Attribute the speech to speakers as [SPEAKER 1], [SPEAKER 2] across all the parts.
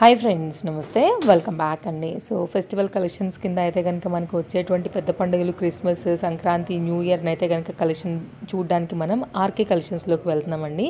[SPEAKER 1] Hi friends నమస్తే. Welcome back అండి. So festival collections కింద అయితే కనుక మనకు వచ్చేటువంటి పెద్ద పండుగలు క్రిస్మస్ సంక్రాంతి న్యూ ఇయర్ని అయితే కనుక కలెక్షన్ చూడడానికి మనం ఆర్కే కలెక్షన్స్లోకి వెళ్తున్నామండి.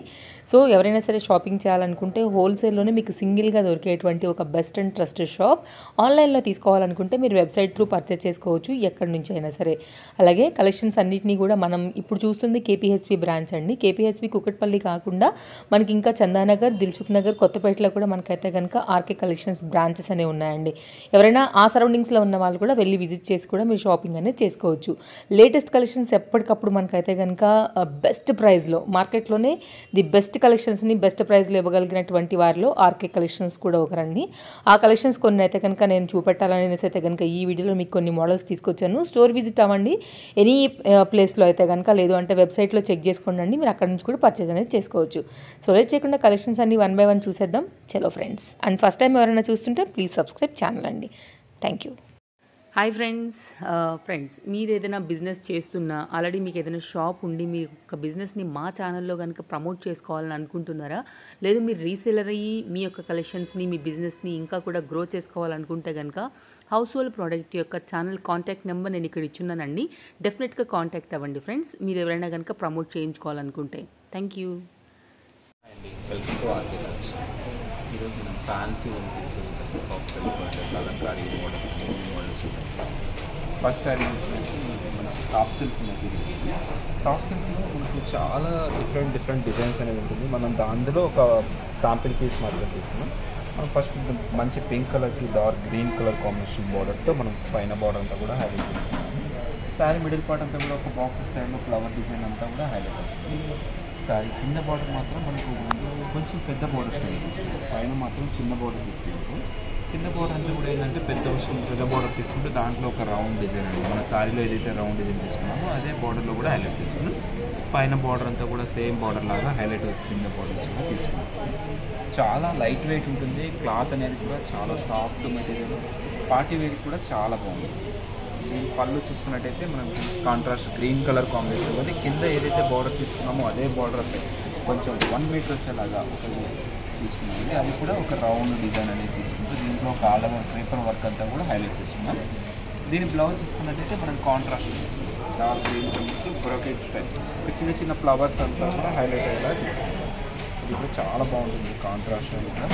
[SPEAKER 1] సో ఎవరైనా సరే షాపింగ్ చేయాలనుకుంటే హోల్సేల్లోనే మీకు సింగిల్గా దొరికేటువంటి ఒక బెస్ట్ అండ్ ట్రస్టెడ్ షాప్ ఆన్లైన్లో తీసుకోవాలనుకుంటే మీరు వెబ్సైట్ త్రూ పర్చేస్ చేసుకోవచ్చు ఎక్కడి నుంచి అయినా సరే. అలాగే కలెక్షన్స్ అన్నింటినీ కూడా మనం ఇప్పుడు చూస్తుంది కేపీహెచ్పి బ్రాంచ్ అండి. కేపీహెచ్పి కుకట్పల్లి కాకుండా మనకి ఇంకా చందానగర్ దిల్సుఖ్ నగర్ కొత్తపేటలో కూడా మనకైతే కనుక ఆర్కే కలెక్షన్స్ బ్రాంచెస్ అనేవి ఉన్నాయండి. ఎవరైనా ఆ సరౌండింగ్స్లో ఉన్న వాళ్ళు కూడా వెళ్ళి విజిట్ చేసి కూడా మీరు షాపింగ్ అనేది చేసుకోవచ్చు. లేటెస్ట్ కలెక్షన్స్ ఎప్పటికప్పుడు మనకైతే కనుక బెస్ట్ ప్రైస్లో మార్కెట్లోనే ది బెస్ట్ కలెక్షన్స్ని బెస్ట్ ప్రైస్లో ఇవ్వగలిగినటువంటి వారిలో ఆర్కే కలెక్షన్స్ కూడా ఒకరండి. ఆ కలెక్షన్స్ కొన్ని అయితే కనుక నేను చూపెట్టాలనేసి అయితే కనుక ఈ వీడియోలో మీకు కొన్ని మోడల్స్ తీసుకొచ్చాను. స్టోర్ విజిట్ అవ్వండి. ఎనీ ప్లేస్లో అయితే కనుక లేదు అంటే వెబ్సైట్లో చెక్ చేసుకోండి అండి. మీరు అక్కడ నుంచి కూడా పర్చేస్ అనేది చేసుకోవచ్చు. సో లేట్ చేయకుండా కలెక్షన్స్ అన్ని వన్ బై వన్ చూసేద్దాం. చలో ఫ్రెండ్స్ అండ్ ఫస్ట్ టైం ఎవరైనా చూస్తుంటే ప్లీజ్ సబ్స్క్రైబ్ ఛానల్ అండి. Thank you hi friends friends మీరు ఏదైనా బిజినెస్ చేస్తున్నా ఆల్రెడీ మీకు ఏదైనా షాప్ ఉండి మీ యొక్క బిజినెస్ని మా ఛానల్లో కనుక ప్రమోట్ చేసుకోవాలని అనుకుంటున్నారా? లేదు మీరు రీసేలర్ అయ్యి మీ యొక్క కలెక్షన్స్ని మీ బిజినెస్ని ఇంకా కూడా గ్రో చేసుకోవాలనుకుంటే కనుక హౌస్ హోల్డ్ ప్రోడక్ట్ యొక్క ఛానల్ కాంటాక్ట్ నెంబర్ నేను ఇక్కడ ఇచ్చున్నానండి. డెఫినెట్గా కాంటాక్ట్ అవ్వండి ఫ్రెండ్స్ మీరు ఎవరైనా కనుక ప్రమోట్ చేయించుకోవాలనుకుంటే. థ్యాంక్ యూ
[SPEAKER 2] ఫ్యాన్సీ వన్ తీసుకుంటాం soft silk kalamkari models models ఉంటాయి ఫస్ట్ శారీ వచ్చి మంచి సాఫ్ట్ సిల్క్ మెటీరియల్ సాఫ్ట్ సిల్క్లో మనకు చాలా డిఫరెంట్ డిఫరెంట్ డిజైన్స్ అనేది ఉంటుంది. మనం దాంట్లో ఒక శాంపిల్ పీస్ మాత్రం తీసుకున్నాం. మనం ఫస్ట్ మంచి పింక్ కలర్కి డార్క్ గ్రీన్ కలర్ కాంబినేషన్ బార్డర్తో మనం పైన బార్డర్ అంతా కూడా హైలైట్ చేసుకున్నాం శారీ మిడిల్ పార్ట్ అంతా కూడా ఒక బాక్స్ స్టైల్లో ఫ్లవర్ డిజైన్ అంతా కూడా హైలైట్ అవుతుంది. సారీ కింద బార్డర్ మాత్రం మనకు కొంచెం పెద్ద బార్డర్ స్టైల్ తీసుకుంటాం పైన మాత్రం చిన్న బార్డర్ తీసుకుంటాం కింద బార్డర్ అంటే కూడా ఏంటంటే పెద్ద విషయం పెద్ద బార్డర్ తీసుకుంటే దాంట్లో ఒక రౌండ్ డిజైన్ అండి. మన శారీలో ఏదైతే రౌండ్ డిజైన్ తీసుకున్నామో అదే బార్డర్లో కూడా హైలైట్ చేసుకున్నాం పైన బార్డర్ అంతా కూడా సేమ్ బార్డర్ లాగా హైలైట్ అవుతుంది కింద బార్డర్ కూడా తీసుకున్నాం చాలా లైట్ వెయిట్ ఉంటుంది. క్లాత్ అనేది కూడా చాలా సాఫ్ట్ మెటీరియల్. పార్టీ వేర్ కూడా చాలా బాగుంది. దీని పళ్ళు చూసుకున్నట్టయితే మనం కాంట్రాస్ట్ గ్రీన్ కలర్ కాంబినేషన్ ఉంది కింద ఏదైతే బార్డర్ తీసుకున్నామో అదే బార్డర్ కొంచెం వన్ మీటర్ వచ్చేలాగా ఒకటి తీసుకున్నామండి. అది కూడా ఒక రౌండ్ డిజైన్ అనేది తీసుకుంటూ దీంట్లో ఒక ఆల్ ఓవర్ పేపర్ వర్క్ అంతా కూడా హైలైట్ చేసుకున్నాం దీని బ్లౌజ్ చూసుకున్నట్టయితే మనం కాంట్రాస్ట్ తీసుకున్నాం డార్క్ గ్రీన్ కలర్కి బ్రోకెట్ టైప్ ఒక చిన్న చిన్న ఫ్లవర్స్ అంతా కూడా హైలైట్ అయ్యేలా తీసుకున్నాం ఇది కూడా చాలా బాగుంటుంది కాంట్రాస్ట్ అనేది కూడా.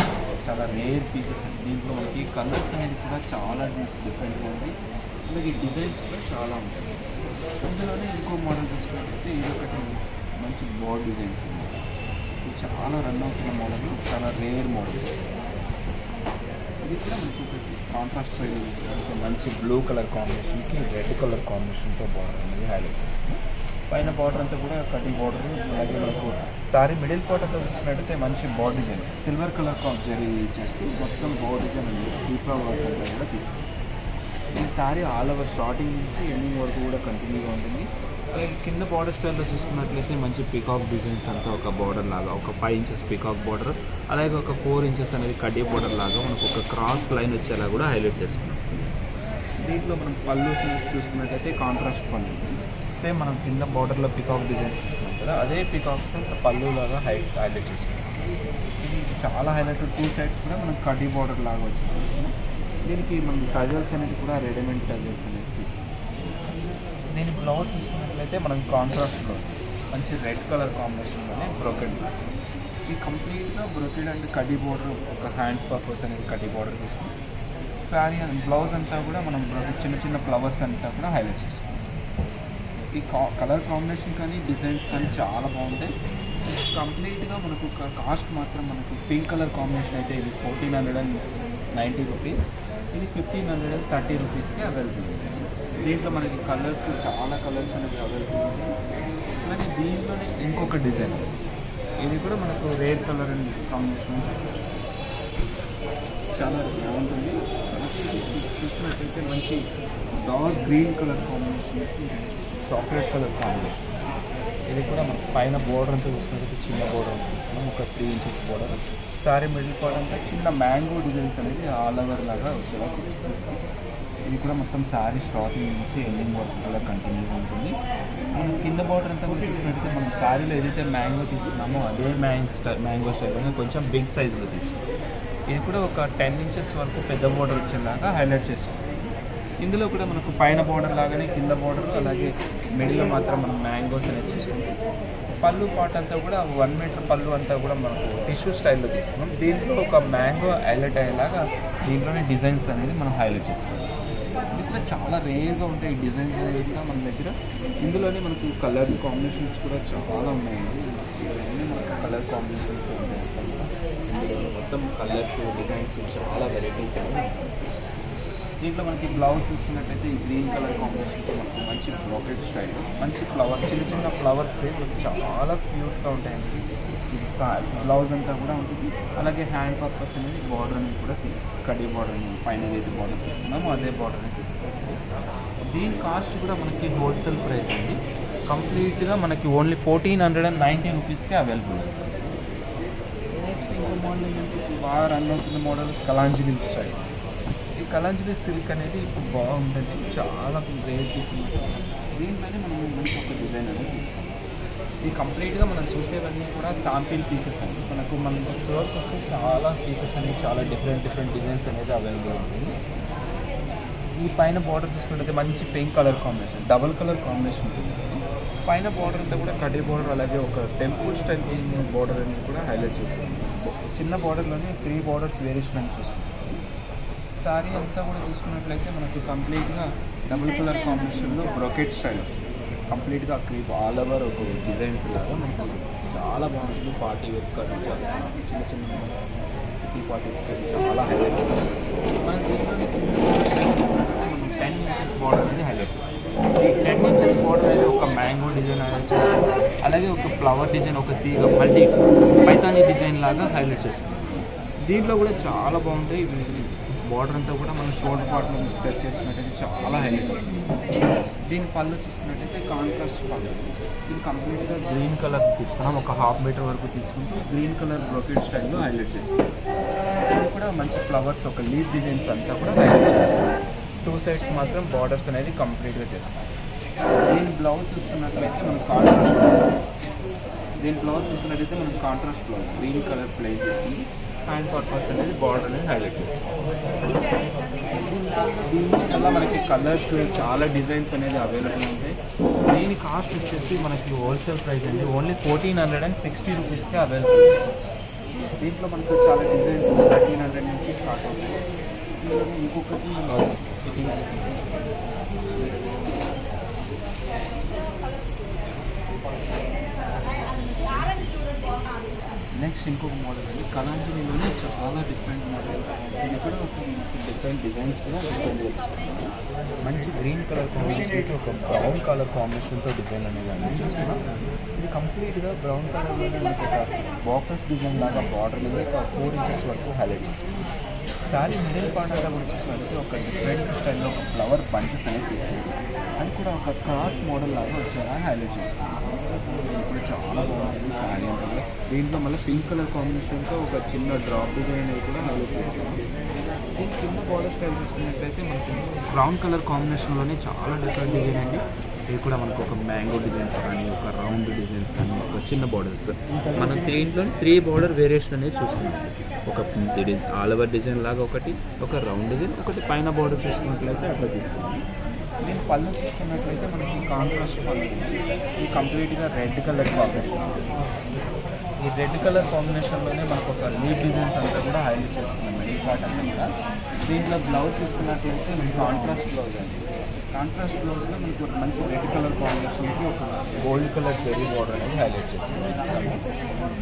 [SPEAKER 2] చాలా రేర్ పీసెస్ దీంట్లో మనకి కలర్స్ అనేది కూడా చాలా డిఫరెంట్గా ఉంది. అలాగే డిజైన్స్ కూడా చాలా ఉంటాయి. ఇందులోనే ఇంకో మోడల్ తీసుకున్నట్టయితే ఇది ఒకటి మంచి బాడ్ డిజైన్స్ ఇది చాలా రన్ అవుతున్న మోడల్ చాలా రేర్ మోడల్ ఇది కూడా మనకి ఒకటి కాంట్రాస్ట్ స్టైల్ తీసుకుంటే మంచి బ్లూ కలర్ కాంబినేషన్కి రెడ్ కలర్ కాంబినేషన్తో బార్డర్ అనేది హైలైట్ చేసుకున్నాం పైన బార్డర్ అంతా కూడా కటింగ్ బార్డర్ అలాగే మనకు సారీ మిడిల్ పార్ట్ అంతా చూసినట్టయితే మంచి body design silver colour zari చేస్తూ మొత్తం బాడీ డిజైన్ ఉంది దీపా వర్క్ అంతా కూడా తీసుకుంటాం ఈ సారీ ఆల్ ఓవర్ స్టార్టింగ్ నుంచి ఎండింగ్ వరకు కూడా కంటిన్యూగా ఉంటుంది. అలాగే కింద బార్డర్ స్టైల్లో చూసుకున్నట్లయితే మంచి పికాక్ డిజైన్స్ అంతా ఒక బార్డర్ లాగా ఒక ఫైవ్ ఇంచెస్ పికాక్ బార్డర్ అలాగే ఒక ఫోర్ ఇంచెస్ అనేది కడ్డీ బార్డర్ లాగా మనకు ఒక క్రాస్ లైన్ వచ్చేలా కూడా హైలైట్ చేసుకున్నాం దీంట్లో మనం పళ్ళు చూసుకున్నట్టయితే కాంట్రాస్ట్ పళ్ళు. సేమ్ మనం కింద బార్డర్లో పికాక్ డిజైన్స్ తీసుకున్నాం కదా అదే పికాక్స్ పళ్ళు లాగా హై హైలైట్ చేసుకున్నాం ఇది చాలా హైలైట్ టూ సైడ్స్ కూడా మనం కడ్డీ బార్డర్ లాగా వచ్చి దీనికి మనం టజల్స్ అనేది కూడా రెడీమేడ్ టజల్స్ అనేది తీసుకున్నాం దీని బ్లౌజ్ చూసుకున్నట్లయితే మనం కాంట్రాస్ట్ బ్లౌజ్ మంచి రెడ్ కలర్ కాంబినేషన్లోనే బ్రోకెడ్ ఈ కంప్లీట్గా బ్రోకెడ్ అండ్ కడ్డీ బార్డర్ ఒక హ్యాండ్స్ పర్పస్ అనేది కడ్డీ బార్డర్ తీసుకుని సారీ బ్లౌజ్ అంతా కూడా మనం చిన్న చిన్న ఫ్లవర్స్ అంతా కూడా హైలైట్ చేసుకున్నాం ఈ కలర్ కాంబినేషన్ కానీ డిజైన్స్ కానీ చాలా బాగుంటాయి. కంప్లీట్గా మనకు కాస్ట్ మాత్రం మనకు పింక్ కలర్ కాంబినేషన్ అయితే ఇది fourteen hundred and ninety rupees ఇది ఫిఫ్టీన్ హండ్రెడ్ అండ్ థర్టీ రూపీస్కి అవైలబుల్ ఉంది దీంట్లో మనకి కలర్స్ చాలా కలర్స్ అనేవి అవైలబుల్ ఉంటాయి. అలాగే దీంట్లోనే ఇంకొక డిజైన్ ఇది కూడా మనకు రేర్ కలర్ అండ్ కాంబినేషన్ అని చాలా బాగుంటుంది. చూసుకున్నట్టయితే మంచి dark green colour combination chocolate colour combination ఇది కూడా మనకు పైన బోర్డర్ అంతా చూసుకున్నట్టు చిన్న బోర్డర్ చూస్తున్నాం. ఒక three inches border sari middle part అంతా చిన్న మ్యాంగో డిజైన్స్ అనేది ఆల్ ఓవర్ లాగా వచ్చేలా ఇది కూడా మొత్తం శారీ స్టార్టింగ్ నుంచి ఎండింగ్ వరకు కూడా కంటిన్యూగా ఉంటుంది. మనం కింద బార్డర్ అంతా కూడా చూసుకున్నట్టయితే మనం శారీలో ఏదైతే మ్యాంగో తీసుకున్నామో అదే మ్యాంగ్ స్టైల్ మ్యాంగో స్టైల్ కొంచెం బిగ్ సైజులో తీసుకున్నాం ఇది కూడా ఒక టెన్ ఇంచెస్ వరకు పెద్ద బార్డర్ వచ్చేలాగా హైలైట్ చేస్తాం ఇందులో కూడా మనకు పైన బార్డర్ లాగానే కింద బార్డర్ అలాగే మిడిల్లో మాత్రం మనం మ్యాంగోస్ అనేది చూసుకుంటాం. పళ్ళు పాట్ అంతా కూడా వన్ మీటర్ పళ్ళు అంతా కూడా మనకు టిష్యూ స్టైల్లో తీసుకున్నాం. దీంట్లో ఒక మ్యాంగో హైలైట్ అయ్యేలాగా దీంట్లోనే డిజైన్స్ అనేది మనం హైలైట్ చేసుకుంటాం. ఇది చాలా రేర్గా ఉంటాయి డిజైన్స్ అనేది కూడా మన దగ్గర. ఇందులోనే మనకు కలర్స్ కాంబినేషన్స్ కూడా చాలా ఉన్నాయండి ఇవన్నీ మనకు కలర్ కాంబినేషన్స్ ఉంటాయి ఇందులో మొత్తం కలర్స్ డిజైన్స్ చాలా వెరైటీస్ ఉన్నాయి. దీంట్లో మనకి బ్లౌజ్ చూసుకున్నట్టయితే ఈ గ్రీన్ కలర్ కాంబినేషన్తో మంచి బ్రోకెట్ స్టైల్ మంచి ఫ్లవర్ చిన్న చిన్న ఫ్లవర్స్ మనకి చాలా క్యూట్గా ఉంటాయండి. బ్లౌజ్ అంతా కూడా ఉంటుంది. అలాగే హ్యాండ్ పర్పస్ అనేది బార్డర్ అనేది కూడా తీ- కడి బార్డర్ పైన ఏదైతే బార్డర్ తీసుకున్నామో అదే బార్డర్ అనేది తీసుకోవాలి దీని కాస్ట్ కూడా మనకి హోల్సేల్ ప్రైస్ అండి. కంప్లీట్గా మనకి only fourteen hundred and. Ninety రూపీస్కే అవైలబుల్ ఉంటుంది మోడల్ బాగా రన్ అవుతున్న model Kalanjali style Kalanjali silk అనేది ఇప్పుడు బాగుంటుంది. చాలా రేర్ పీస్ దీనిపైన మనం మంచి ఒక డిజైన్ అనేది తీసుకుంటాం ఇది కంప్లీట్గా మనం చూసేవన్నీ కూడా శాంపిల్ పీసెస్ అండి. మనకు మన స్టోర్కి వస్తే చాలా పీసెస్ అనేవి చాలా డిఫరెంట్ డిఫరెంట్ డిజైన్స్ అనేది అవైలబుల్ ఉంటుంది ఈ పైన బార్డర్ చూసుకుంటే మంచి pink colour combination double colour combination ఉంటుంది. పైన బార్డర్ అంతా కూడా కటీ బార్డర్ అలాగే ఒక టెంపుల్ స్టైల్ బార్డర్ అనేది కూడా హైలైట్ చేస్తుంది. చిన్న బార్డర్లోనే త్రీ బార్డర్స్ వేరియేషన్ అని చూస్తుంది సారీ అంతా కూడా చూసుకున్నట్లయితే మనకి కంప్లీట్గా డబుల్ కలర్ కాంబినేషన్లో బ్రొకెట్ స్టైల్ వస్తుంది కంప్లీట్గా క్రీప్ ఆల్ ఓవర్ ఒక డిజైన్స్ లాగా మనకి చాలా బాగుంటుంది. పార్టీ వేర్ కానీ చాలా చిన్న చిన్న టీ పార్టీస్ చాలా హైలైట్ మన దీంట్లోనే మనం టెన్ ఇంచెస్ బార్డర్ అనేది హైలైట్ చేస్తాం. ఈ టెన్ ఇంచెస్ బార్డర్ అనేది ఒక మ్యాంగో డిజైన్ హైలైట్ చేస్తాం. అలాగే ఒక ఫ్లవర్ డిజైన్ ఒక తీగ మల్టీ పైతానీ డిజైన్ లాగా హైలైట్ చేసుకుంటాం దీంట్లో కూడా చాలా బాగుంటాయి. బార్డర్ అంతా కూడా మనం షోల్డర్ పార్ట్ నుంచి స్ట్రెచ్ చేసినట్టయితే చాలా హైలైట్ దీని పళ్ళు చూసినట్టయితే కాంట్రాస్ట్ పళ్ళు. ఇది కంప్లీట్గా గ్రీన్ కలర్ తీసుకున్నాం. ఒక హాఫ్ మీటర్ వరకు తీసుకుంటూ గ్రీన్ కలర్ బ్రోకెట్ స్టైల్లో హైలైట్ చేసుకున్నాం ఇది కూడా మంచి ఫ్లవర్స్ ఒక లీఫ్ డిజైన్స్ అంతా కూడా హైలైట్ చేసుకున్నాం టూ సైడ్స్ మాత్రం బార్డర్స్ అనేది కంప్లీట్గా చేసుకున్నాం దీని బ్లౌజ్ చూసుకున్నట్లయితే మనం కాంట్రాస్ట్ దీని బ్లౌజ్ చూసుకున్నట్టయితే మనం contrast blouse green colour place చేసుకుని హ్యాండ్ పర్పస్ అనేది బార్డర్ అనేది హైలైట్ చేస్తాం దీనివల్ల మనకి కలర్స్ చాలా డిజైన్స్ అనేది అవైలబుల్ ఉంటాయి. దీని కాస్ట్ వచ్చేసి మనకి హోల్సేల్ ప్రైస్ అండి. Only fourteen hundred and sixty రూపీస్కే అవైలబుల్ దీంట్లో మనకు చాలా డిజైన్స్ థర్టీన్ హండ్రెడ్ నుంచి స్టార్ట్ అవుతాయి. ఇంకొకటి నెక్స్ట్ ఇంకొక మోడల్ అండి. కలాంజలిలోనే చాలా డిఫరెంట్ మోడల్ ఇది కూడా ఒక డిఫరెంట్ డిజైన్స్ కూడా డిఫరెంట్ మంచి గ్రీన్ కలర్ కాంబినేషన్తో ఒక బ్రౌన్ కలర్ కాంబినేషన్తో డిజైన్ అనేది అనేది చూసుకున్నాం. ఇది కంప్లీట్గా బ్రౌన్ కలర్లోనే మనకి ఒక బాక్సెస్ డిజైన్ లాగా బార్డర్ మీద ఒక ఫోర్ ఇంచెస్ వరకు హైలైట్ చేసుకున్నాం. శారీ మిడిల్ పార్ట్ అంతా కూడా ఒక డిఫరెంట్ స్టైల్లో ఒక ఫ్లవర్ బంచెస్ అనేది తీసుకున్నాం. అది కూడా ఒక క్రాస్ మోడల్ లాగా వచ్చేలా హైలైట్ చేసుకున్నాం. చాలా బాగుంటుంది శారీ అంటే దీంట్లో మళ్ళీ పింక్ కలర్ కాంబినేషన్తో ఒక చిన్న డ్రాప్ డిజైన్ అనేది కూడా హైలైట్ చేసుకున్నాం దీని బార్డర్ స్టైల్ చూసుకున్నట్లయితే మనకి బ్రౌన్ కలర్ కాంబినేషన్లోనే చాలా డిఫరెంట్ డిజైన్ అండి. ఇది కూడా మనకు ఒక మ్యాంగో డిజైన్స్ కానీ ఒక రౌండ్ డిజైన్స్ కానీ ఒక చిన్న బార్డర్స్ మనం దీంట్లో త్రీ బార్డర్ వేరియేషన్ అనేది చూస్తున్నాం. ఒక ఆల్ ఓవర్ డిజైన్ లాగా ఒకటి ఒక రౌండ్ డిజైన్ ఒకటి పైన బార్డర్ చూసుకున్నట్లయితే అట్లా తీసుకున్నాం నేను పళ్ళు చూసుకున్నట్లయితే మనకి కాంట్రాస్ట్ పళ్ళు ఇది కంప్లీట్గా రెడ్ కలర్ కాంబినేషన్ ఈ రెడ్ కలర్ కాంబినేషన్లోనే మనకు ఒక లీవ్ డిజైన్స్ అంతా కూడా హైలైట్ చేసుకున్నాం. మిడిల్ పార్ట్ అంతా కూడా. దీంట్లో బ్లౌజ్ చూసుకున్నట్లయితే మనకి కాంట్రాస్ట్ బ్లౌజ్ అండి. కాంట్రాస్ట్ బ్లౌజ్లో మనకి ఒక మంచి రెడ్ కలర్ కాంబినేషన్కి ఒక గోల్డ్ కలర్ జెరీ బార్డర్ అనేది హైలైట్ చేసుకున్నాం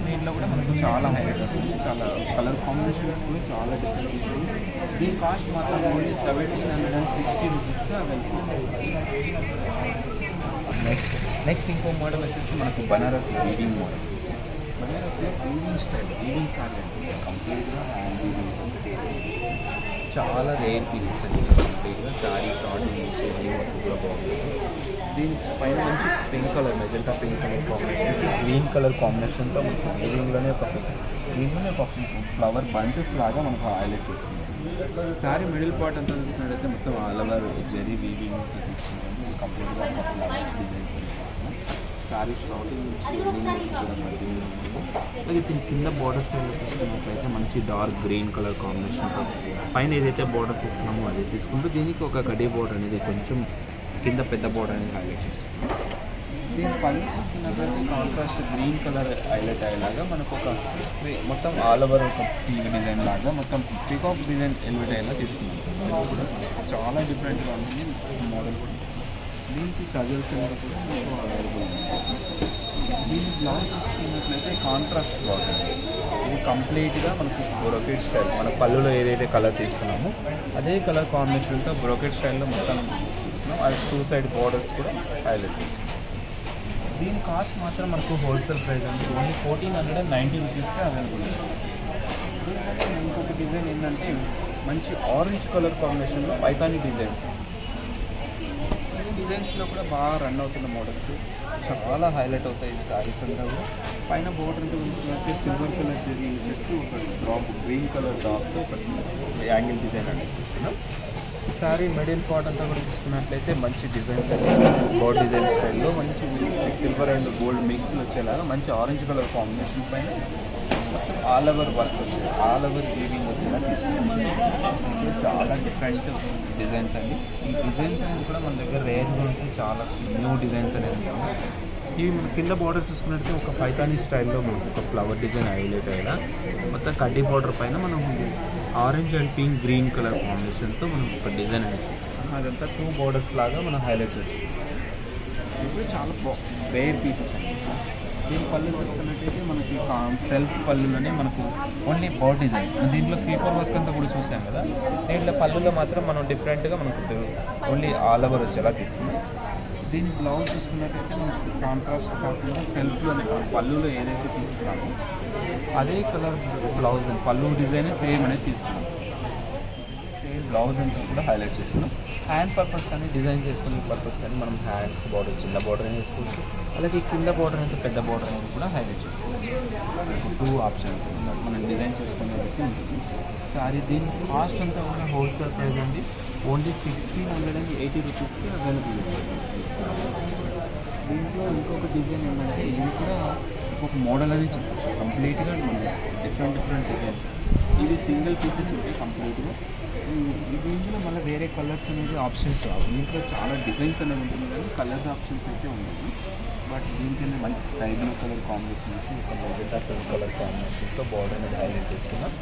[SPEAKER 2] దీంట్లో కూడా మనకు చాలా హైలైట్ అవుతుంది చాలా కలర్ కాంబినేషన్స్ కూడా చాలా డిఫరెంట్ ఉంటుంది. దీని కాస్ట్ మాత్రం only seventeen hundred and sixty రూపీస్కి అవైలబుల్ నెక్స్ట్ నెక్స్ట్ ఇంకో మోడల్ వచ్చేసి మనకు బనారస్ వీవింగ్ మోడల్ బనారస్లో వీవింగ్ స్టైల్ వీవింగ్ సారీ అండి కంప్లీట్గా హ్యాండ్ వీవింగ్ చాలా రేర్ పీసెస్ అండి. కంప్లీట్గా శారీ స్టార్టింగ్ నుంచి ఎండింగ్ వరకు కూడా బాగుంటుంది దీని పైన మంచి pink colour magenta pink colour combination green colour కాంబినేషన్తో మనకి వీవింగ్లోనే ఒక దీంట్లోనే ఒక ఫ్లవర్ బంచెస్ లాగా మనకు హైలైట్ చేసుకుంటాం శారీ మిడిల్ పార్ట్ అంతా చూసినట్టయితే మొత్తం ఆల్ ఓవర్ జెరీ వీవింగ్ తీసుకుంటాము కంప్లీట్గా ఒక ఫ్లవర్స్ డిజైన్స్ తీసుకున్నాం శారీ స్టార్టింగ్ అలాగే దీని కింద బార్డర్ స్టైల్ చూసుకున్నట్లయితే మంచి డార్క్ గ్రీన్ కలర్ కాంబినేషన్తో పైన ఏదైతే బార్డర్ తీసుకున్నామో అదే తీసుకుంటూ దీనికి ఒక గడి బార్డర్ అనేది కొంచెం కింద పెద్ద బార్డర్ అనేది హైలైట్ చేసుకున్నాం దీని పళ్ళు చూసుకున్నట్లయితే కాంట్రాస్ట్ గ్రీన్ కలర్ హైలైట్ అయ్యేలాగా మనకు ఒక మొత్తం ఆల్ ఓవర్ ఒక టీవీ డిజైన్ లాగా మొత్తం పికాక్ డిజైన్ ఎలివేట్ అయ్యేలా తీసుకున్నాం. చాలా డిఫరెంట్గా ఉంది. మోడల్ కూడా. దీనికి కజల్స్ అవైలబుల్ దీని బ్లౌజ్ కాంట్రాస్ట్ బ్లౌజ్ ఇది కంప్లీట్గా మనకు బ్రోకెట్ స్టైల్ మన పళ్ళులో ఏదైతే కలర్ తీసుకున్నామో అదే కలర్ కాంబినేషన్తో బ్రోకెట్ స్టైల్లో మొత్తం తీసుకున్నాం. అది టూ సైడ్ బార్డర్స్ కూడా హైలైట్ చేస్తున్నాం. దీని కాస్ట్ మాత్రం మనకు హోల్సేల్ ప్రైస్ అండి. Only fourteen hundred and ninety రూపీస్కే అవైలబుల్ ఇంకొక డిజైన్ ఏంటంటే మంచి ఆరెంజ్ కలర్ కాంబినేషన్లో పైతాని డిజైన్స్ ఈ కూడా బాగా రన్ అవుతున్న మోడల్స్ చాలా హైలైట్ అవుతాయి శారీస్ అంతా కూడా పైన బోర్డర్ అంటే సిల్వర్ కలర్ జరీ చేస్తూ ఒక డ్రాప్ గ్రీన్ కలర్ డ్రాప్తో ఒక యాంగిల్ డిజైన్ అనేది తీసుకున్నాం. శారీ మిడిల్ పార్ట్ అంతా కూడా చూసుకున్నట్లయితే మంచి డిజైన్స్ బోర్డ్ డిజైన్ స్టైల్లో మంచి సిల్వర్ అండ్ గోల్డ్ మిక్స్ వచ్చేలాగా మంచి ఆరెంజ్ కలర్ కాంబినేషన్ పైన మొత్తం ఆల్ ఓవర్ వర్క్ వచ్చేది ఆల్ ఓవర్ వీవింగ్ వచ్చేలా తీసుకున్నాం. చాలా డిఫరెంట్ డిజైన్స్ అండి. ఈ డిజైన్స్ అనేది కూడా మన దగ్గర రేర్గా ఉంటే చాలా న్యూ డిజైన్స్ అనేది ఉంటాయి. ఇవి మన కింద బార్డర్ చూసుకున్నట్టు ఒక పైతాని స్టైల్లో మనకు ఒక ఫ్లవర్ డిజైన్ హైలైట్ అయ్యేలా మొత్తం కడ్డీ బార్డర్ పైన మనం orange and pink green colour కాంబినేషన్తో మనం ఒక డిజైన్ అనేది తీసుకున్నాం అదంతా టూ బార్డర్స్ లాగా మనం హైలైట్ చేసుకున్నాం ఇప్పుడు చాలా బాగు రేర్ పీసెస్ అండి. దీని పళ్ళు చూసుకున్నట్టయితే మనకి సెల్ఫ్ పళ్ళులోనే మనకు ఓన్లీ బోర్డ్ డిజైన్ దీంట్లో పేపర్ వర్క్ అంతా కూడా చూసాం కదా? దీంట్లో పళ్ళులో మాత్రం మనం డిఫరెంట్గా మనకు ఓన్లీ ఆల్ ఓవర్ వచ్చేలా తీసుకున్నాం. దీని బ్లౌజ్ చూసుకున్నట్టయితే మనకి కాంట్రాస్ట్ కాకుండా సెల్ఫ్లోనే మనం పళ్ళులో ఏదైతే తీసుకున్నామో అదే colour blouse pallu design same అనేది తీసుకున్నాం. సేమ్ బ్లౌజ్ అంతా కూడా హైలైట్ చేసుకున్నాం. హ్యాండ్ పర్పస్ కానీ డిజైన్ చేసుకునే పర్పస్ కానీ మనం హ్యాండ్స్కి బార్డర్ చిన్న బార్డర్ అనేది వేసుకోవచ్చు అలాగే కింద బార్డర్ అయితే పెద్ద బార్డర్ అనేది కూడా హైలైట్ చేసుకోవచ్చు. టూ ఆప్షన్స్ మనం డిజైన్ చేసుకునే బట్టి ఉంటుంది. సారీ దీని కాస్ట్ అంతా కూడా హోల్సేల్ ప్రైస్ అండి. Only sixteen hundred and eighty రూపీస్కి అవైలబుల్ దీంట్లో ఇంకొక డిజైన్ ఏంటంటే ఇది కూడా ఒక మోడల్ అనేది చెప్పచ్చు. కంప్లీట్గా మనం డిఫరెంట్ డిఫరెంట్ డిజైన్స్ ఇవి సింగిల్ పీసెస్ ఉంటాయి కంప్లీట్గా ఈ దీంట్లో మళ్ళీ వేరే కలర్స్ అనేది ఆప్షన్స్ రావు. దీంట్లో చాలా డిజైన్స్ అనేది ఉంటుంది కానీ కలర్స్ ఆప్షన్స్ అయితే ఉన్నాయి బట్ దీనికైనా మంచి స్కై బ్లూ కలర్ కాంబినేషన్ వచ్చి ఒక మెజెంటా కలర్ కాంబినేషన్తో బార్డర్ అనేది హైలైట్ చేసుకున్నాం.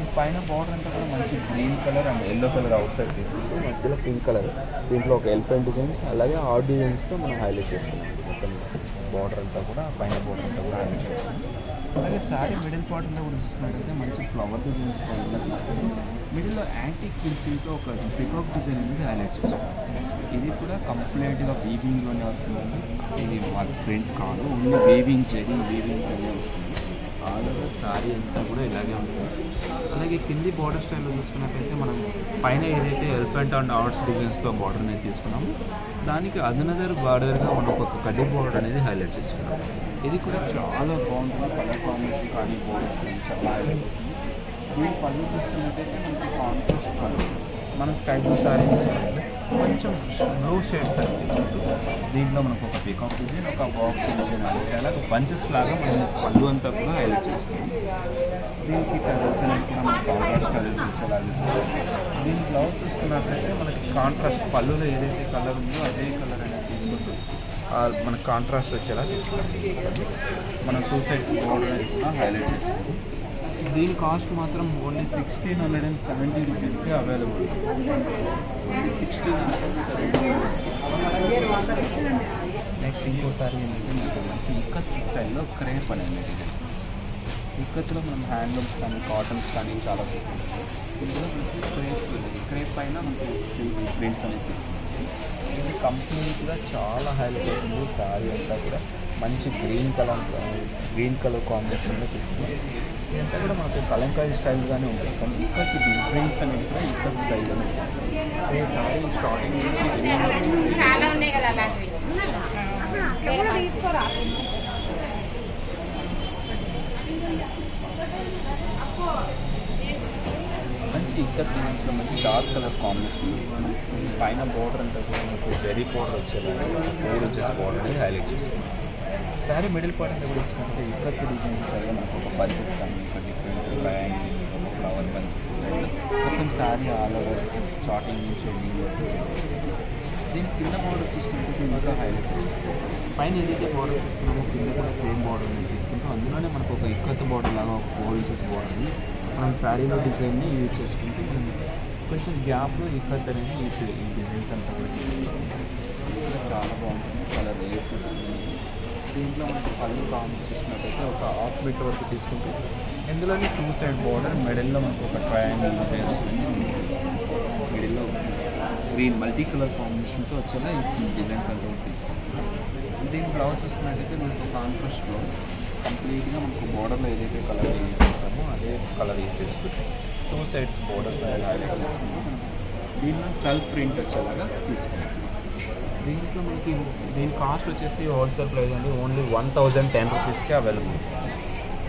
[SPEAKER 2] ఈ పైన బార్డర్ అంతా కూడా మంచి green colour and yellow colour outside తీసుకుంటూ మధ్యలో పింక్ కలర్ దీంట్లో ఒక ఎలిఫెంట్ డిజైన్స్ అలాగే ఆర్ట్ డిజైన్స్తో మనం హైలైట్ చేసుకున్నాం మొత్తం బార్డర్ అంతా కూడా పైన బార్డర్ అంతా కూడా హైలైట్ చేసుకున్నాం అలాగే శారీ మిడిల్ పార్ట్ అంతా కూడా చూసుకున్నట్టయితే మంచి ఫ్లవర్ డిజైన్స్ మిడిల్లో యాంటిక్ ప్రింటింగ్తో ఒక పికాక్ డిజైన్ అనేది హైలైట్ చేసుకున్నాం ఇది కూడా కంప్లీట్గా వీవింగ్లోనే వస్తుంది. ఇది ప్రింట్ కాదు ఓన్లీ వీవింగ్ జరీ వీవింగ్లోనే వస్తుంది. ఆల్ ఓవర్ శారీ అంతా కూడా ఇలాగే ఉంటుంది. అలాగే కింది బార్డర్ స్టైల్లో చూసుకున్నట్టయితే మనం పైన ఏదైతే ఎలిఫెంట్ అండ్ ఆర్ట్స్ డిజైన్స్తో బార్డర్ అనేది తీసుకున్నాము దానికి అదనదర్ బార్డర్గా మనం ఒక కడ్డీ బార్డర్ అనేది హైలైట్ చేసుకున్నాం. ఇది కూడా చాలా బాగుంటుంది. కలర్ కాంబినేషన్ కానీ బోర్డర్స్ చాలా హైలైట్ అవుతుంది. దీని పళ్ళు చూసుకున్నట్టయితే మనకి కాంట్రాస్ట్ కలర్ మనం స్కై బ్లూ శారీ తీసుకున్నాము కొంచెం బ్లూ షేడ్స్ అని తీసుకుంటూ దీంట్లో మనకు ఒక పికాక్ డిజైన్ ఒక బాక్స్ డిజైన్ అలాగే అలాగే బంచెస్ లాగా మనం పళ్ళు అంతా కూడా హైలైట్ చేసుకున్నాం దీనికి కలర్స్ అనేది మనకి కాంట్రాస్ట్ కలర్స్ వచ్చేలా దీని బ్లౌజ్ చూసుకున్నట్లయితే మనకి కాంట్రాస్ట్ పళ్ళులో ఏదైతే కలర్ ఉందో అదే కలర్ అనేది తీసుకుంటూ మనకు కాంట్రాస్ట్ వచ్చేలా తీసుకున్నాం మనం టూ సైడ్స్ బోర్డర్ కూడా హైలైట్ చేసుకుంటాం దీని కాస్ట్ మాత్రం only sixteen hundred and seventy రూపీస్కి available only sixteen hundred next ఇంకోసారి ఏంటంటే మీకు మంచి ఇక్కత్ స్టైల్లో క్రేప్ అనేది ఇక్కత్లో మనం హ్యాండ్లూమ్స్ కానీ కాటన్స్ కానీ చాలా తీసుకుంటాం ఇందులో మనకి క్రేప్ క్రేప్ పైన మనకి సిల్క్ ప్రింట్స్ అనేది తీసుకుంటాం. ఇది కంప్లీట్గా చాలా హైలైట్ అవుతుంది శారీ అంతా కూడా మంచి గ్రీన్ కలర్ గ్రీన్ కలర్ కాంబినేషన్లో తీసుకుంటాం. ఇదంతా కూడా మనకు కలంకారీ స్టైల్గానే ఉంటుంది కానీ ఇక్కడికి ప్రింట్స్ అనేది కూడా ఇక్కడ స్టైల్లోనే ఉంటుంది శారీ స్టార్టింగ్ నుంచి
[SPEAKER 3] చాలా ఉన్నాయి కదా అలాంటివి.
[SPEAKER 4] ఎప్పుడు తీసుకోరా?
[SPEAKER 2] మంచి ఇక్కడ డిజైన్స్లో మంచి డార్క్ కలర్ కాంబినేషన్ పైన బార్డర్ అంతా కూడా మనకు జరీ బార్డర్ వచ్చేలాగా ఫోర్ ఇంచెస్ బార్డర్ హైలైట్ చేసుకున్నాం. సారీ మిడిల్ పార్ట్ అంతా కూడా ఇచ్చినట్టు డిజైన్ స్టైల్ నాకు ఒక బంచెస్ కానీ ఒక డిఫరెంట్ ట్రయాంగిల్స్ ఒక ఫ్లవర్ బంచెస్ మొత్తం సారీ ఆల్ ఓవర్ స్టార్టింగ్ నుంచి ఎండింగ్ వరకు. దీని కింద బోర్డర్ తీసుకుంటే ఇంకా హైలైట్ చేసుకుంటాం పైన ఏదైతే బోర్డర్ తీసుకున్నామో కింద కూడా సేమ్ బార్డర్ తీసుకుంటాం. అందులోనే మనకు ఒక ఇక్కత్ బోర్డర్ లాగా ఒక ఫోర్ ఇంచెస్ బోర్డర్ ఉంది మనం శారీలో డిజైన్ని యూజ్ చేసుకుంటే మనం కొంచెం గ్యాప్లో ఇక్కత్ అనేది యూజ్ ఈ డిజైన్స్ అంతా కూడా చాలా బాగుంటుంది. చాలా రేట్ వస్తుంది దీంట్లో మనకి పళ్ళు కామెంట్ చేసినట్టయితే ఒక హాఫ్ మీటర్ వరకు తీసుకుంటే ఇందులోనే టూ సైడ్ బార్డర్ మెడల్లో మనకు ఒక ట్రయాంగిల్ డిజైన్ వస్తుంది. మిడిల్లో గ్రీన్ మల్టీ కలర్ కాంబినేషన్తో వచ్చేలా ఈ డిజైన్స్ అంతా తీసుకుంటాం. దీని బ్లౌజ్ చూసుకున్నట్టయితే మనకు కాంట్రాస్ట్ బ్లౌజ్. కంప్లీట్గా మనకు బోర్డర్లో ఏదైతే కలర్ యూజ్ చేస్తామో అదే కలర్ యూజ్ చేసుకుంటాం. టూ సైడ్స్ బోర్డర్స్ అనేది హైలైట్ దీనిలో సెల్ఫ్ ప్రింట్ వచ్చేలాగా తీసుకుంటాం. దీంట్లో మనకి దీని కాస్ట్ వచ్చేసి హోల్సేల్ ప్రైస్ అండి. ఓన్లీ వన్ థౌజండ్ టెన్ రూపీస్కి అవైలబుల్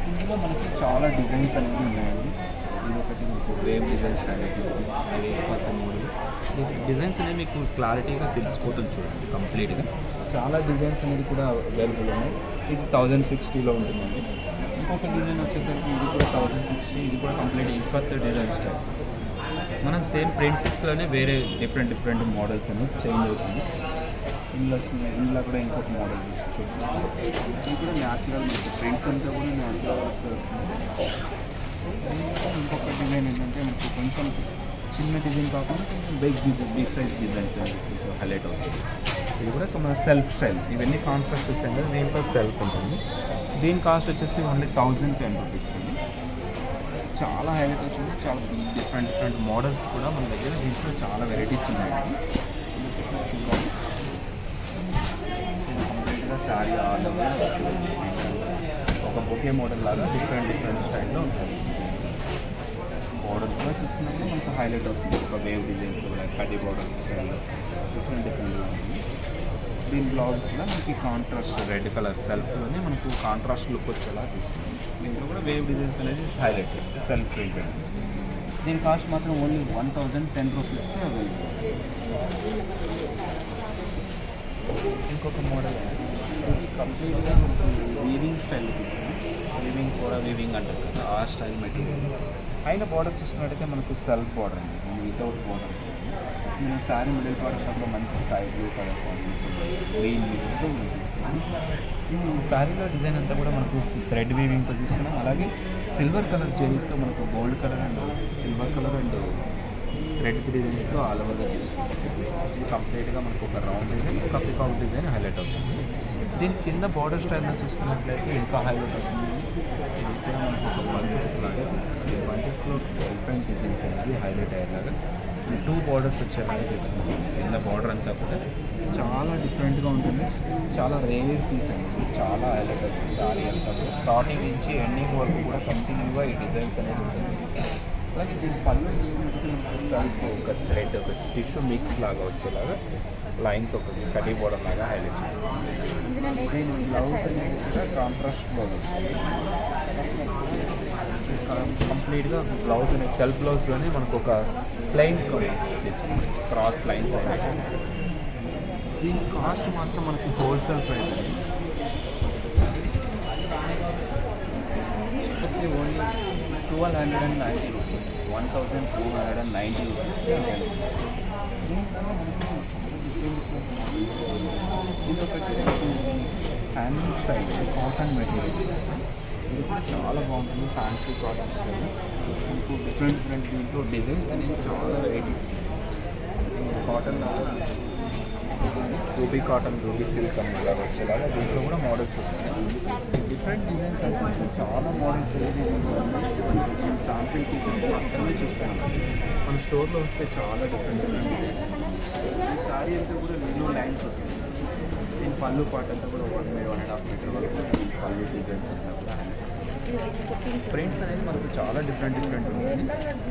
[SPEAKER 2] ఇందులో మనకి చాలా డిజైన్స్ అనేవి ఉన్నాయండి. ఇది ఒకటి మీకు వేవ్ డిజైన్స్ అనేది మోడల్ డిజైన్స్ అనేవి మీకు క్లారిటీగా తెలిసిపోతుంది చూడండి కంప్లీట్గా చాలా డిజైన్స్ అనేది కూడా అవైలబుల్ ఉన్నాయి. ఇది థౌజండ్ సిక్స్టీలో ఉంటుందండి. ఇంకొక డిజైన్ వచ్చేసరికి ఇది కూడా థౌజండ్ సిక్స్టీ ఇది కూడా కంప్లీట్ ఇంకొత్త డిజైన్ స్టైల్ మనం సేమ్ ప్రింట్స్లోనే వేరే డిఫరెంట్ డిఫరెంట్ మోడల్స్ అనేవి చేంజ్ అవుతుంది. ఇందులో వచ్చింది. ఇందులో కూడా ఇంకొక మోడల్ చూసుకోవచ్చు ఇది కూడా న్యాచురల్ ప్రింట్స్ అంతా కూడా న్యాచురల్ వస్తుంది. ఇంకొక డిజైన్ ఏంటంటే మీకు కొంచెం చిన్న డిజైన్ కాకుండా కొంచెం big design big size designs కొంచెం హైలైట్ అవుతుంది ఇది కూడా మన సెల్ఫ్ స్టైల్ ఇవన్నీ కాంట్రాస్ట్ వస్తాయి కదా దీంట్లో సెల్ఫ్ ఉంటుంది. దీని కాస్ట్ వచ్చేసి ఓన్లీ థౌజండ్ టెన్ రూపీస్ అండి. చాలా హైలైట్ వచ్చింది. చాలా డిఫరెంట్ డిఫరెంట్ మోడల్స్ కూడా మన దగ్గర దీంట్లో చాలా వెరైటీస్ ఉన్నాయండి కంప్లీట్గా శారీ ఆల్ ఓవర్ ఒక బొకే మోడల్ లాగా డిఫరెంట్ డిఫరెంట్ స్టైల్లో ఉంటుంది. బార్డర్ కూడా చూసుకున్నప్పుడు మనకు హైలైట్ అవుతుంది. ఒక వేవ్ డిజైన్స్ కూడా కడ్డీ బార్డర్ స్టైల్లో డిఫరెంట్ డిఫరెంట్గా ఉంటుంది. దీని బ్లౌజ్ కూడా మనకి కాంట్రాస్ట్ రెడ్ కలర్ సెల్ఫ్లోనే మనకు కాంట్రాస్ట్ లుక్ వచ్చేలా తీసుకుంటాం దీంట్లో కూడా వేవ్ డిజైన్స్ అనేది హైలైట్ చేస్తుంది. సెల్ఫ్ ప్రింటెడ్ దీని కాస్ట్ మాత్రం ఓన్లీ వన్ థౌజండ్ టెన్ రూపీస్కి అవైలబుల్ ఇంకొక మోడల్ ఇది కంప్లీట్గా వీవింగ్ స్టైల్ తీసుకుని వీవింగ్ కూడా వీవింగ్ అంటారు కదా ఆ స్టైల్ మెటీరియల్ పైన బార్డర్ చూసుకున్నట్టయితే మనకు సెల్ఫ్ బార్డర్ అండి. వితౌట్ బార్డర్ నేను శారీ మిడిల్ పార్ట్లో మంచి sky blue colour combination green మిక్స్తో మనం ఈ శారీలో డిజైన్ అంతా కూడా మనకు థ్రెడ్ వీవింగ్తో తీసుకున్నాం. అలాగే సిల్వర్ కలర్ జెరీతో మనకు gold colour and silver colour and thread డిజైన్తో ఆల్ ఓవర్గా తీసుకున్నాం ఇది కంప్లీట్గా మనకు ఒక రౌండ్ డిజైన్ ఒక పికాక్ డిజైన్ హైలైట్ అవుతుంది. దీని కింద బార్డర్ స్టైల్ చూసుకున్నట్లయితే ఇంకా హైలైట్ అవుతుంది. ఇది కూడా మనకు ఒక బంచెస్ లాగా తీసుకున్నాం బంచెస్లో డిఫరెంట్ డిజైన్స్ అనేది హైలైట్ అయ్యేలాగా టూ బార్డర్స్ వచ్చేలాగా తీసుకున్నాం కింద బార్డర్ అంతా కూడా చాలా డిఫరెంట్గా ఉంటుంది. చాలా రేర్ పీస్ అనేది చాలా హైలైట్ అవుతుంది సారీ అంతా స్టార్టింగ్ నుంచి ఎండింగ్ వరకు కూడా కంటిన్యూగా ఈ డిజైన్స్ అనేది ఉంటుంది అలాగే దీని పళ్ళు చూసుకున్నట్టు సెల్ఫ్ ఒక థ్రెడ్ ఒక టిష్యూ మిక్స్ లాగా వచ్చేలాగా లైన్స్ ఒక కటీ బోర్డర్ లాగా హైలైట్ చేస్తుంది దీని బ్లౌజ్ అనేది కూడా కాంట్రాస్ట్ బ్లౌజ్ వస్తుంది కంప్లీట్గా బ్లౌజ్ అనేది సెల్ఫ్ బ్లౌజ్లోనే మనకు ఒక ప్లెయిన్ చేసుకుంది క్రాస్ లైన్స్ హైలైట్ దీని కాస్ట్ మాత్రం మనకి హోల్సేల్ ప్రైస్ అండి వచ్చేసి only twelve hundred and ninety rupees one thousand two hundred and ninety rupees ఇది ఒకటి హ్యాండ్లూమ్ స్టైల్ కాటన్ మెటీరియల్ ఇది కూడా చాలా బాగుంటుంది ఫ్యాన్సీ కాటన్ స్టైల్ మీకు డిఫరెంట్ డిఫరెంట్ దీంట్లో డిజైన్స్ అనేది చాలా varieties cotton ruby cotton ruby silk అని ఇలా వచ్చేలాగా దీంట్లో కూడా మోడల్స్ వస్తాయి డిఫరెంట్ డిజైన్స్ అంటే చాలా మోడల్స్ అనేది శాంపిల్ పీసెస్ మాత్రమే చూస్తాను. మన స్టోర్లో వస్తే చాలా డిఫరెంట్ డిఫరెంట్ డిజైన్స్ ఈ సారీ అంతా కూడా ఎన్నో లైన్స్ వస్తుంది దీని పళ్ళు పాట అంతా కూడా one by one and half metre వరకు పళ్ళు డిజైన్స్ ప్రింట్స్ అనేది మనకు చాలా డిఫరెంట్ డిఫరెంట్ ఉంటుంది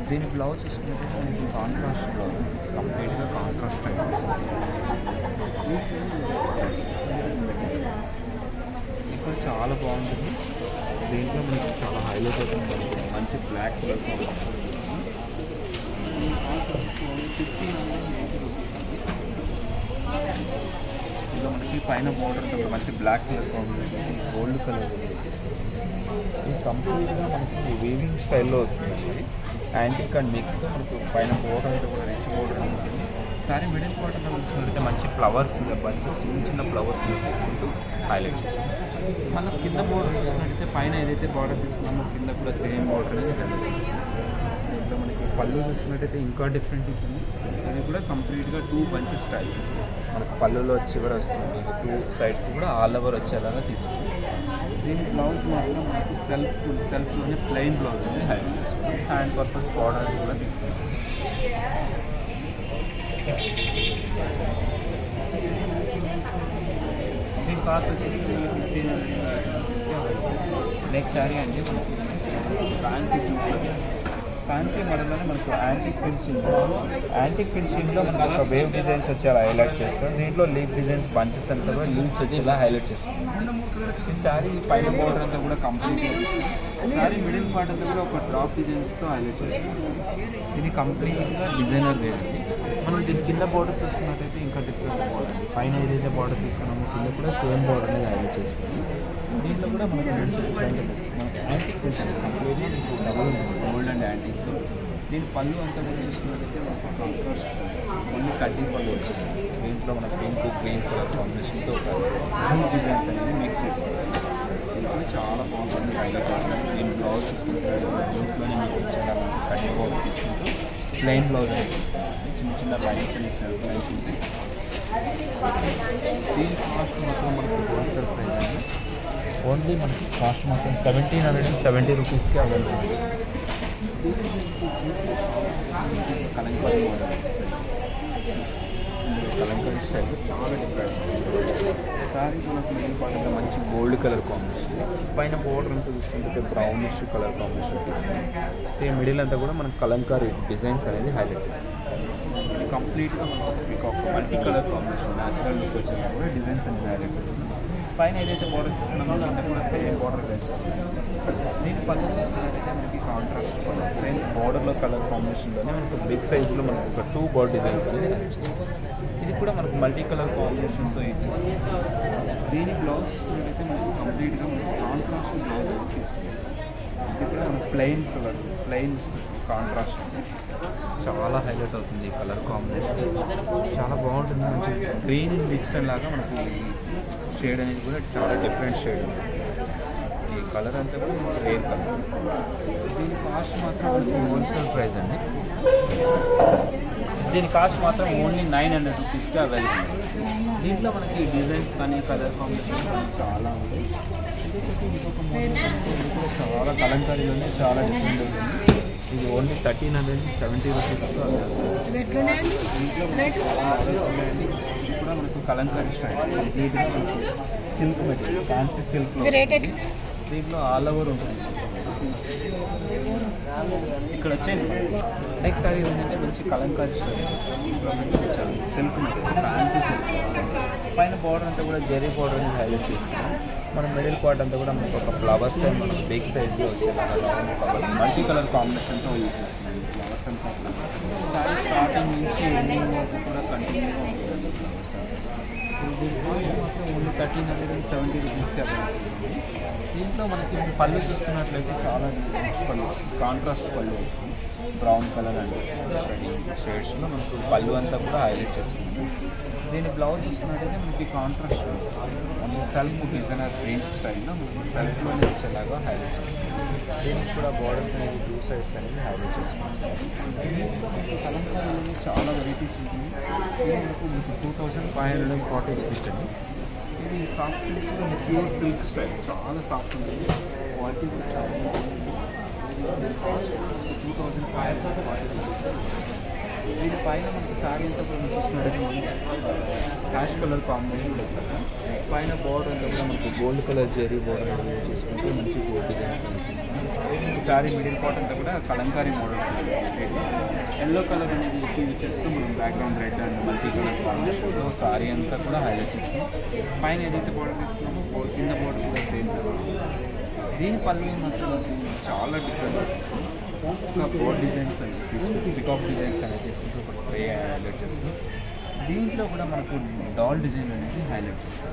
[SPEAKER 2] దీని బ్లౌజ్ చూసుకుంటే మీకు కాంట్రాస్ట్ బ్లౌజ్ కంప్లీట్గా కాంట్రాస్ట్ టైప్ వస్తుంది. చాలా బాగుంటుంది. దీంట్లో మనకి చాలా హైలైట్ అవుతుంది మంచి black colour fifty eighty rupees అండి ఇంకా మనకి పైన బోర్డర్ కూడా మంచి black colour combination gold colour ఇది కంప్లీట్గా మనకి వీవింగ్ స్టైల్లో వస్తుంది. యాంటిక్ అండ్ మిక్స్తో మనకు పైన బోర్డర్ అంతా కూడా రిచ్ బోర్డర్ ఉంటుంది సారీ మిడిల్ క్వార్టర్లో చూసుకుంటే మంచి ఫ్లవర్స్ బంచెస్ చిన్న చిన్న ఫ్లవర్స్ తీసుకుంటూ హైలైట్ చేసుకుంటాం మనం కింద బోర్డర్ చూసుకున్నట్టయితే పైన ఏదైతే బార్డర్ తీసుకున్నామో కింద కూడా సేమ్ బార్డర్ అనేది. దీంట్లో మనకి పళ్ళు చూసుకున్నట్టయితే ఇంకా డిఫరెంట్ ఉంటుంది. అది కూడా కంప్లీట్గా టూ బంచెస్ స్టైల్ మనకు పళ్ళులో వచ్చి కూడా వస్తుంది టూ సైడ్స్ కూడా ఆల్ ఓవర్ వచ్చేలాగా తీసుకుంటాం. దీని బ్లౌజ్ మాత్రం మనకు సెల్ఫ్ సెల్ఫ్లోనే ప్లెయిన్ బ్లౌజ్ అనేది హైలైట్ చేసుకుంటాం. హ్యాండ్ పర్పస్ బార్డర్ కూడా తీసుకుంటాం. దీని కాస్ట్ వచ్చేసి ఫిఫ్టీన్ నెక్స్ట్ శారీ అండి మనకి. ఫ్యాన్సీ జూట్లో ఫ్యాన్సీ మోడల్లోనే మనకు యాంటిక్ ఫినిషింగ్ యాంటిక్ ఫినిషింగ్లో మనకు ఒక వేవ్ డిజైన్స్ వచ్చేలా హైలైట్ చేస్తాం. దీంట్లో లీఫ్ డిజైన్స్ బంచెస్ అంతా కూడా లీవ్స్ వచ్చేలా హైలైట్ చేస్తాం. ఈ శారీ పైన బోర్డర్ అంతా కూడా కంప్లీట్గా శారీ మిడిల్ పార్ట్ అంతా కూడా ఒక డ్రాప్ డిజైన్స్తో హైలైట్ చేస్తాం. ఇది కంప్లీట్గా డిజైనర్ వేర్ అండి మనం దీని కింద బార్డర్ చూసుకున్నట్టయితే ఇంకా డిఫరెంట్ బార్డర్ పైన ఏదైతే బార్డర్ తీసుకున్నామో కింద కూడా సేమ్ బార్డర్ అనేది హైలైట్ చేసుకున్నాం దీంట్లో కూడా మనకి యాంటిక్ వచ్చేసి completely double gold and antique నేను పళ్ళు అంతా చూసుకున్నట్టయితే మనకు కాంట్రాస్ట్ ఓన్లీ కడ్డీ పళ్ళు వచ్చేసింది దీంట్లో మన పింక్ గ్రీన్ కలర్ కాంబినేషన్తో ఒక జూమ్ డిజైన్స్ అనేది మిక్స్ చేసుకోవాలి. ఇది చాలా బాగుంటుంది. హైలైట్ నేను బ్లౌజ్ చూసుకుంటే జూట్లోనే మీకు ఇచ్చేలా మనకి కడ్డీ పౌడర్ తీసుకుంటూ ప్లెయిన్ బ్లౌజ్ అనేది తీసుకుంటాం చిన్న చిన్న లైన్స్ అనేది సెల్ఫ్ లైన్స్ ఉంటాయి దీని కాస్ట్ మాత్రం మనకు హోల్సేల్ ప్రైస్ అండి. ఓన్లీ మనకి కాస్ట్ మాత్రం సెవెంటీన్ హండ్రెడ్ అండ్ సెవెంటీ రూపీస్కి అవైలబుల్ కలంకారీ కలంకారీ స్టైల్ చాలా డిఫరెంట్ సారీ మనకు మెయిన్ పాటంగా మంచి గోల్డ్ కలర్ కాంబినేషన్. పైన బోర్డర్ అంతా చూసుకుంటే బ్రౌనిష్ కలర్ కాంబినేషన్ తీసుకుని ఈ మిడిల్ అంతా కూడా మనం కలంకారీ డిజైన్స్ అనేది హైలైట్ చేసుకుంటాం ఇది కంప్లీట్గా మీకు ఒక multi colour combination natural look వచ్చినా కూడా డిజైన్స్ అనేది హైలైట్ చేసుకుంటాం పైన ఏదైతే బోర్డర్ చూస్తున్నామో దాన్ని కూడా సేమ్ బోర్డర్ దీని పళ్ళు చూసుకున్నట్టయితే మనకి కాంట్రాస్ట్ సేమ్ బోర్డర్లో కలర్ కాంబినేషన్లోనే మనకు బిగ్ సైజులో మనకు ఒక టూ బోర్డ్ డిజైన్స్ అనేది ఇది కూడా మనకు మల్టీ కలర్ కాంబినేషన్తో ఇచ్చేస్తాం దీని బ్లౌజ్ చూసినట్టయితే మనకు కంప్లీట్గా మనకు కాంట్రాస్ట్ బ్లౌజ్ ఇచ్చేస్తుంది ఇది కూడా మనకు ప్లెయిన్ కలర్ ప్లెయిన్ కాంట్రాస్ట్ చాలా హైలైట్ అవుతుంది ఈ కలర్ కాంబినేషన్ చాలా బాగుంటుంది మంచి గ్రీన్ మిక్స్ లాగా మనకు షేడ్ అనేది కూడా చాలా డిఫరెంట్ షేడ్ ఈ కలర్ అంతా కూడా రేర్ కలర్ దీని కాస్ట్ మాత్రం హోల్సేల్ ప్రైస్ అండి. దీని కాస్ట్ మాత్రం ఓన్లీ నైన్ హండ్రెడ్ రూపీస్కి అవైలబుల్ దీంట్లో మనకి డిజైన్స్ కానీ కలర్ కాంబినేషన్ కానీ చాలా ఉంది చాలా కలంకారీలోనే చాలా డిఫరెంట్ ఉంటుంది ఇది ఓన్లీ థర్టీన్ హండ్రెడ్ సెవెంటీ రూపీస్తో దీంట్లో మనకి చాలా ఉన్నాయండి. కూడా మనకు కలంకారీ స్టైల్. మనకు సిల్క్ మెటీరియల్ ఫ్యాన్సీ సిల్క్లో దీంట్లో ఆల్ ఓవర్ ఉంటుంది. ఇక్కడ వచ్చేయండి. నెక్స్ట్ సారీ ఏంటంటే మంచి kalamkari style. Silk material fancy silk పైన బార్డర్ అంతా కూడా జెరీ బార్డర్ అనేది హైలైట్ చేసుకున్నాం మన మిడిల్ పార్ట్ అంతా కూడా మనకు ఒక ఫ్లవర్స్ మనకు బిగ్ సైజ్లో వచ్చేలాగా ఫ్లవర్స్ మల్టీ కలర్ కాంబినేషన్తో యూజ్ చేస్తున్నాం ఫ్లవర్స్ అంతా సారీ స్టార్టింగ్ నుంచి ఎండింగ్ వరకు కూడా కంటిన్యూగా ఫ్లవర్స్ దీని మాత్రం only thirteen hundred and seventy రూపీస్కి అవైలబుల్ దీంట్లో మనకి పళ్ళు చూసుకున్నట్లయితే చాలా పళ్ళు కాంట్రాస్ట్ పళ్ళు వస్తుంది. బ్రౌన్ కలర్ అండ్ షేడ్స్లో మనకు పళ్ళు అంతా కూడా హైలైట్ చేస్తుంది. దీని బ్లౌజ్ చూసుకున్నట్టయితే మనకి కాంట్రాస్ట్ మనకి సెల్ఫ్ డిజైనర్ ప్రింట్ స్టైల్లో మనకి సెల్ఫ్లోనే వచ్చేలాగా హైలైట్ చేస్తుంది. దీనికి కూడా బార్డర్స్ అనేది టూ సైడ్స్ అనేది హైలైట్ చేసుకుంటాం దీంట్లో మనకి కలంకారీలో చాలా వెరైటీస్ ఉంటుంది. ఇది మనకు మీకు two thousand five hundred and forty rupees అండి. ఇది soft silk pure silk style చాలా సాఫ్ట్ ఉంటుంది. క్వాలిటీ కూడా చాలా బాగుంటుంది. Two thousand five hundred forty rupees దీని పైన మనకి సారీ ఎంత కూడా యాష్ కలర్ కాంబినేషన్ చూపిస్తాం పైన బోర్డర్ అంతా కూడా మనకు గోల్డ్ కలర్ జెరీ బోర్డర్ చేసుకుంటే మంచి గోల్డ్ డిజైన్స్ అనిపిస్తుంది సారీ మిడిల్ పార్ట్ అంతా కూడా కలంకారీ మోడల్స్ ఎల్లో కలర్ అనేది ఎక్కువ యూజ్ చేస్తూ మనం background red and multi colour కాంబినేషన్లో సారీ అంతా కూడా హైలైట్ చేస్తాం. పైన ఏదైతే బోర్డర్ తీసుకున్నామో బో- కింద బోర్డర్ కూడా సేమ్ తీసుకున్నాం దీని పల్లవి మాత్రం చాలా డిఫరెంట్ బోర్డ్ డిజైన్స్ అని తీసుకుంటే పికాక్ డిజైన్స్ అనేది తీసుకుంటే ఒక ట్రే హైలైట్ చేసుకుంటాం దీంట్లో కూడా మనకు డాల్ డిజైన్ అనేది హైలైట్ చేస్తాం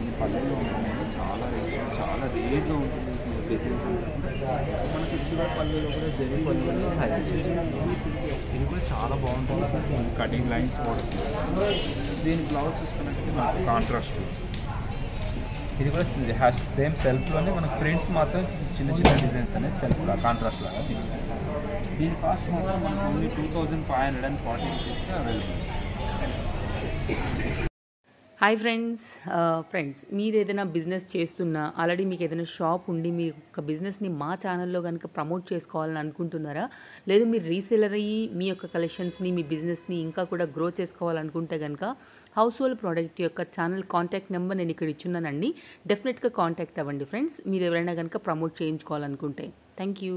[SPEAKER 2] ఇది పల్లెల్లో ఉంటుంది చాలా రేట్ చాలా రేట్గా ఉంటుంది డిజైన్స్ మనకి చివరి కూడా జరి పల్లెలు అనేది హైలైట్ చేస్తాం ఇది కూడా చాలా బాగుంటుంది. కటింగ్ లైన్స్ కూడా. దీని బ్లౌజ్ చూసుకున్నట్టు మనకు కాంట్రాస్ట్ ఇది కూడా హ్యాష్ సేమ్ సెల్ఫ్లోనే మనకు ప్రింట్స్ మాత్రం చిన్న చిన్న డిజైన్స్ అనేది సెల్ఫ్ కాంట్రాస్ట్ లాగా తీసుకుంటాం. దీని కాస్ట్ మాత్రం మనకు only two thousand five hundred and forty రూపీస్కి అవైలబుల్
[SPEAKER 1] హాయ్ ఫ్రెండ్స్ ఫ్రెండ్స్ మీరు ఏదైనా బిజినెస్ చేస్తున్నా ఆల్రెడీ మీకు ఏదైనా షాప్ ఉండి మీ యొక్క బిజినెస్ని మా ఛానల్లో కనుక ప్రమోట్ చేసుకోవాలని అనుకుంటున్నారా? లేదు మీరు రీసేలర్ అయ్యి మీ యొక్క కలెక్షన్స్ని మీ బిజినెస్ని ఇంకా కూడా గ్రో చేసుకోవాలనుకుంటే కనుక హౌస్ హోల్డ్ ప్రోడక్ట్ యొక్క ఛానల్ కాంటాక్ట్ నెంబర్ నేను ఇక్కడ ఇచ్చున్నానండి. డెఫినెట్గా కాంటాక్ట్ అవ్వండి ఫ్రెండ్స్. మీరు ఎవరైనా కనుక ప్రమోట్ చేయించుకోవాలనుకుంటే. Thank you